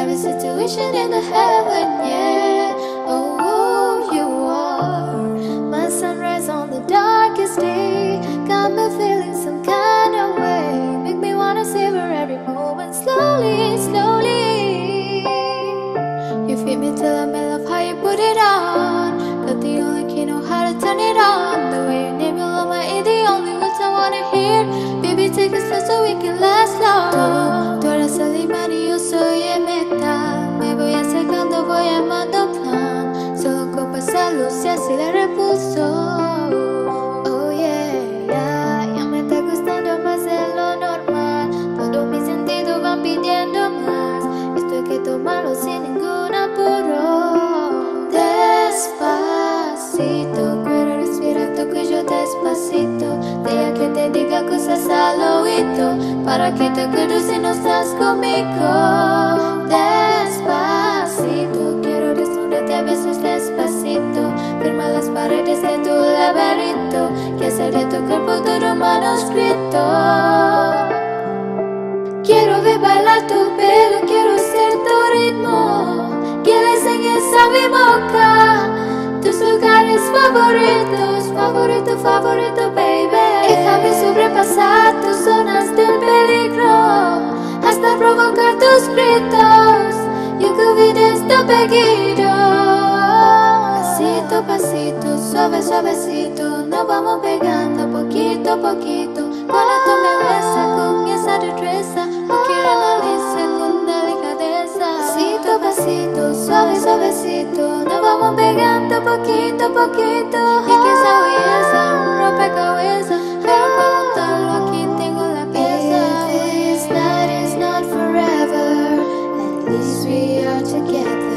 every situation in the heaven, yeah. Oh, oh, you are my sunrise on the darkest day. Got me feeling some kind of way. Make me wanna savor every moment slowly, slowly. You feed me till I'm in love, how you put it on. Got the only key, know how to turn it on. The way you name your love, my ear, the only words I wanna hear. Baby, take a step so we can last long. Tú eres el imán yo soy oído. Para que te quedes si no estás conmigo. Despacito, quiero desnudarte a besos despacito. Firma las paredes de tu laberinto. Que hacer de tu cuerpo todo manuscrito. Pasito, pasito, suave, suavecito, nos vamos pegando poquito a poquito. Cuando tú me besas con esa destreza, no quiero analizar con delicadeza. Pasito, pasito, suave, suavecito, nos vamos pegando poquito a poquito. Y que esa belleza rompe cabeza, pero para montarlo aquí tengo la pieza. If this night is not forever, at least we are together.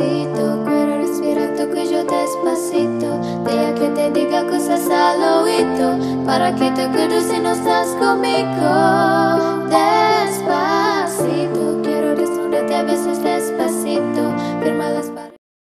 Despacito, quiero respirar tu cuello despacito. Deja que te diga cosas al oído. Para que te quedes si no estás conmigo.